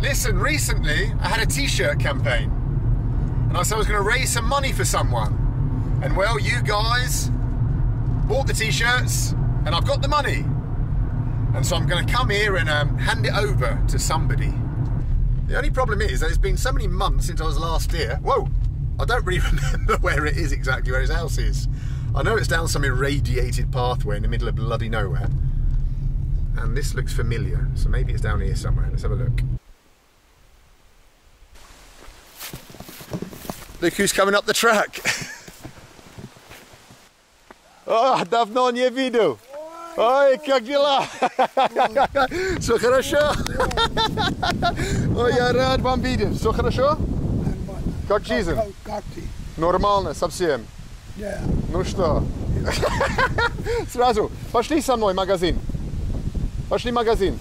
Listen, recently I had a t-shirt campaign. And I said I was going to raise some money for someone. And well, you guys bought the t-shirts and I've got the money. And so I'm going to come here and um, hand it over to somebody. The only problem is that it's been so many months since I was last here. Whoa! I don't really remember where it is exactly, where his house is. I know it's down some irradiated pathway in the middle of bloody nowhere. And this looks familiar, so maybe it's down here somewhere. Let's have a look. Look who's coming up the track. oh, давно не видел. Ой, как дела? Все хорошо? Ой, я рад вам видеть. Все хорошо? Как жизнь? Как, ты? Нормально, совсем. Ну что? Сразу, пошли со мной в магазин. Пошли в магазин.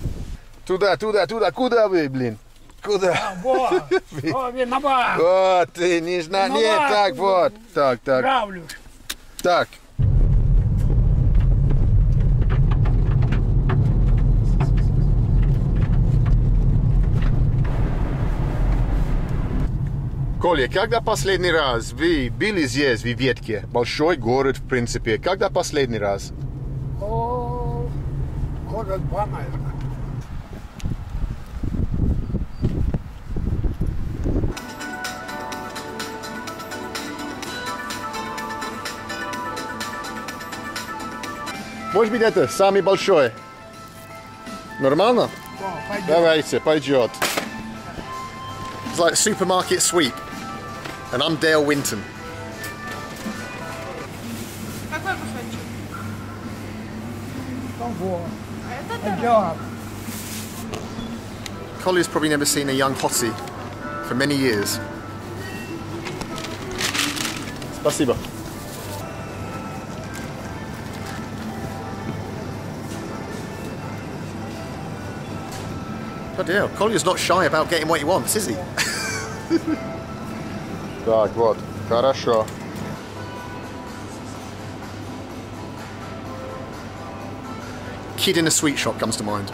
Туда, туда, туда. Куда вы, блин? Куда? Вот. О, виноват. Вот, ты не знаешь. Ну Нет, так вот. Так, так, Нравлюсь. так. Коля, когда последний раз вы были здесь, в Ветке? Большой город, в принципе. Когда последний раз? О, года два, наверное. Может быть, это самый большой. Нормально? О, пойдем. Давайте, пойдет. It's like supermarket sweep. And I'm Dale Winton. Какой кусочек? Ну вот. А это да. Пойдем. Collier's probably never seen a young hottie for many years. Спасибо. Bloody hell, Collier's not shy about getting what he wants, is he? так, вот, хорошо. Kid in a sweet shop comes to mind.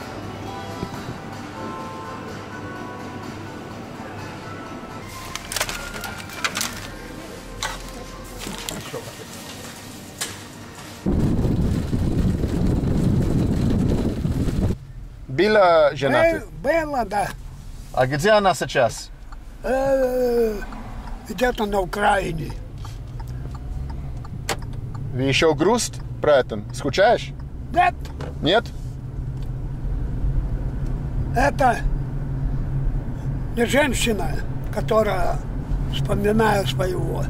Bila женаты. Было, да. А где она сейчас? Где-то на Украине. Вы еще груст про это? Скучаешь? Нет, Нет? это не женщина, которая вспоминаю своего,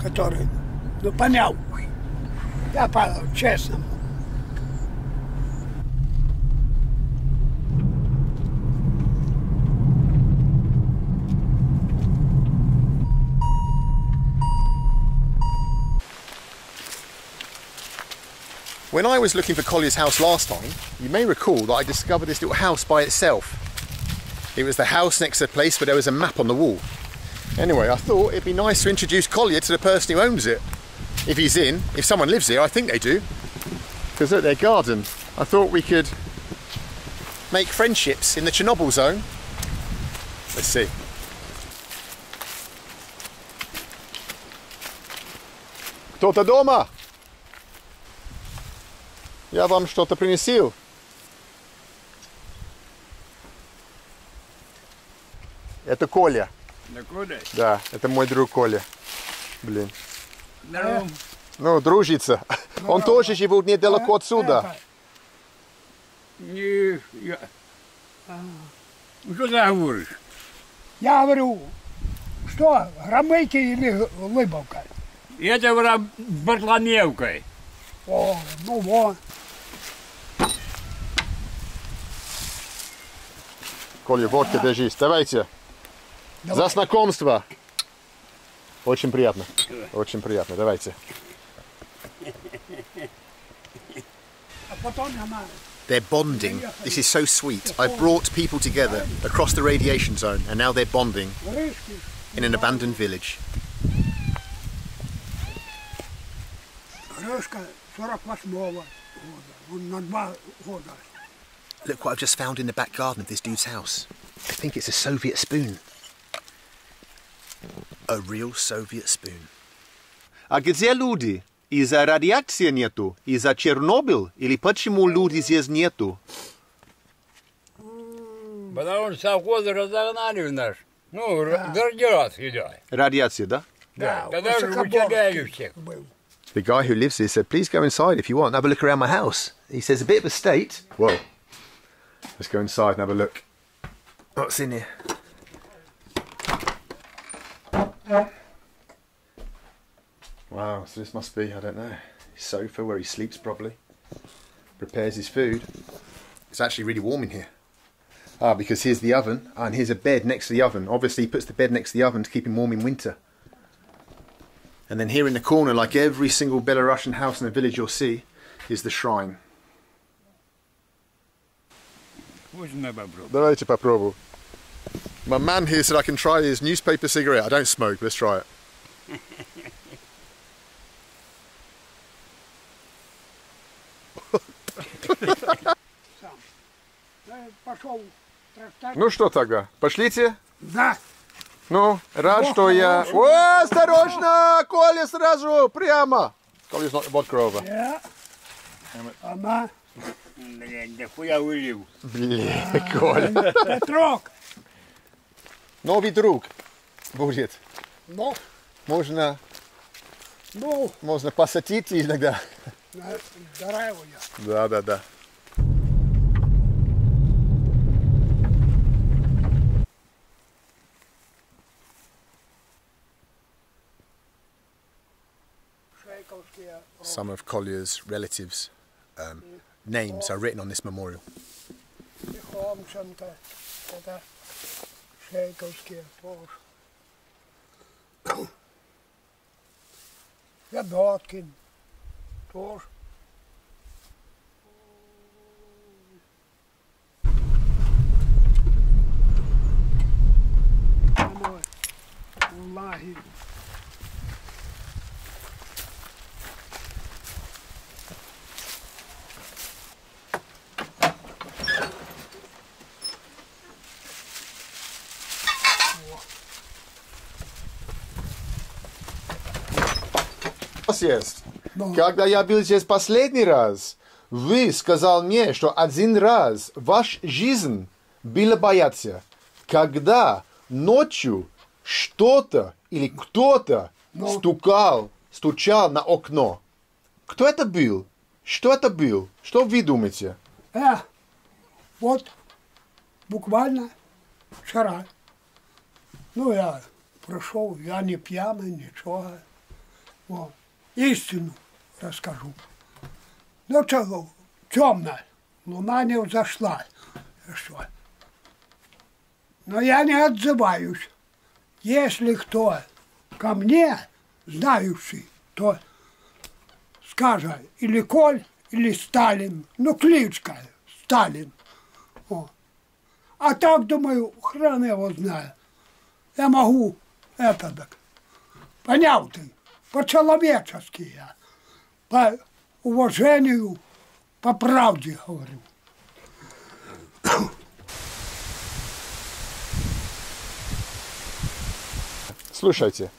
который, ну, понял. Я по-честному. When I was looking for Collier's house last time, you may recall that I discovered this little house by itself. It was the house next to the place where there was a map on the wall. Anyway, I thought it'd be nice to introduce Collier to the person who owns it. If he's in, if someone lives here, I think they do. Because at their garden, I thought we could make friendships in the Chernobyl zone. Let's see. Кто-то дома? Я вам что-то принесил. Это Коля. Да куда? Да, это мой друг Коля. Блин. Здорово. Ну, дружится. Он тоже живет недалеко отсюда. Не, я... Ну, Что ты говоришь? Я говорю, что, Громыки или Лыбовка? Это Бартломевкой. О, ну вот. Коля, водка, держись. Давайте. За знакомство. Очень приятно. Очень приятно. Давайте. А потом она They're bonding. This is so sweet. I've brought people together across the radiation zone and now they're bonding крышки. in an abandoned village. Крышка 48-го года. Он на два года. Look what I've just found in the back garden of this dude's house. I think it's a Soviet spoon. A real Soviet spoon. А где люди? Из-за радиации нету? Из-за Чернобыль? Или почему люди здесь нету? Потому что совхозы разогнали в наш. Ну, р- радиацию, да. Радиация, да? Да, Да, тогда же высокоборский вычерняли всех. был. The guy who lives here said, please go inside if you want, have a look around my house. He says, a bit of a state. Whoa. Let's go inside and have a look. What's in here? Wow, so this must be, I don't know, his sofa where he sleeps probably. Prepares his food. It's actually really warm in here. Ah, because here's the oven, and here's a bed next to the oven. Obviously, he puts the bed next to the oven to keep him warm in winter. And then here in the corner, like every single Belarusian house in the village you'll see, is the shrine. Можно попробовать. Давайте попробую. My man here said I can try his newspaper cigarette. I don't smoke. Let's try it. Пошел. Ну что тогда, пошлите? Да. Ну, рад, что я... О, осторожно! Коля сразу, прямо! Коля's not vodka over. Я. Она. Блядь, да хуя вылил. Блин, Коля. Петрок. Новый друг будет. Ну, Можно, ну, можно посадить иногда. на- здоровья. Да, да, да. Some of Collier's relatives' um, names are written on this memorial. вас есть. Ну. Когда я был здесь последний раз, вы сказал мне, что один раз ваш жизнь была бояться, когда ночью что-то или кто-то Ну. стукал, стучал на окно. Кто это был? Что это был? Что вы думаете? Э, вот буквально вчера. Ну, я пришел, я не пьяный, ничего. Вот. Истину расскажу. Ну, что, темно, луна не взошла. Что? Но я не отзываюсь. Если кто ко мне, знающий, то скажет или Коль, или Сталин. Ну, кличка Сталин. О. А так, думаю, хрен его знает. Я могу это так. Понял ты? По-человечески я. По уважению, по правде говорю. Слушайте,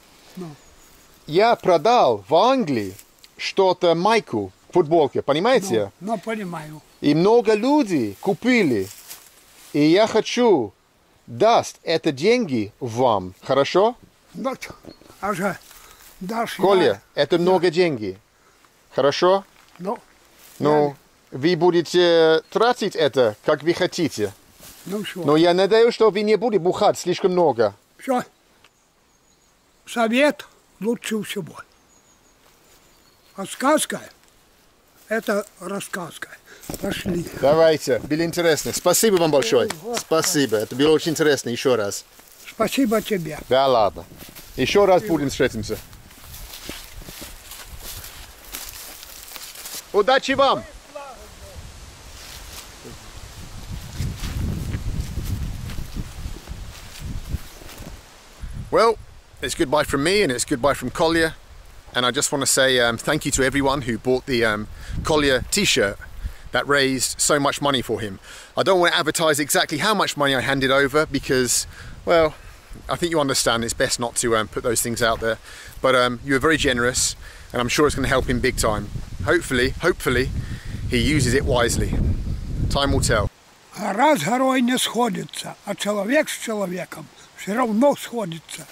я продал в Англии что-то майку, футболки, понимаете? Ну, понимаю. И много людей купили. И я хочу даст это деньги вам, хорошо? Ну, а же дашь Коля, я- это много деньги. Хорошо? Ну, Ну, вы будете тратить это, как вы хотите. ну что, Но я надеюсь, что вы не будете бухать слишком много. все. Совет лучше всего. А сказка – это рассказка. Пошли. Давайте, было интересно. Спасибо вам большое. Спасибо, это было очень интересно еще раз. Спасибо тебе. Да ладно. Еще раз будем встретимся. Удачи вам! Well, it's goodbye from me and it's goodbye from Collier. And I just want to say um, thank you to everyone who bought the um, Collier t shirt. that raised so much money for him. I don't want to advertise exactly how much money I handed over because, well, I think you understand it's best not to um, put those things out there. But um, you were very generous, and I'm sure it's going to help him big time. Hopefully, hopefully, he uses it wisely. Time will tell. Гора с горой не сходится, а человек с человеком все равно сходится.